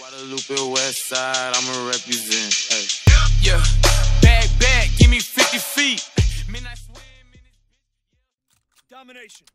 Guadalupe West Side, I'ma represent. Hey. Yeah, bag, bag, give me 50 feet. Domination.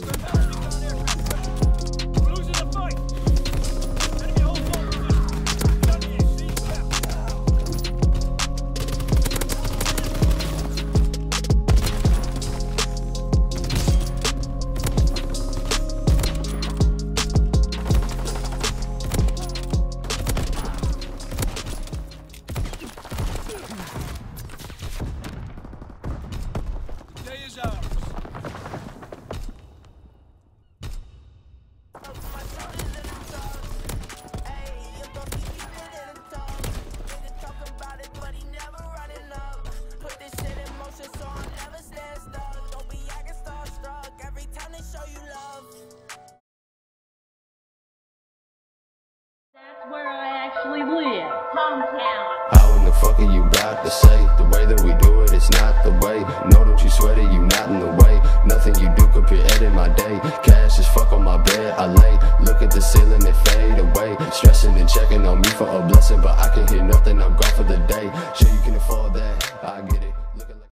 Recon where I actually live. Hometown. How in the fuck are you about to say? The way that we do it, it's not the way. No, don't you sweat it, you not in the way. Nothing you do could be in my day. Cash is fuck on my bed, I lay. Look at the ceiling, it fade away. Stressing and checking on me for a blessing, but I can hear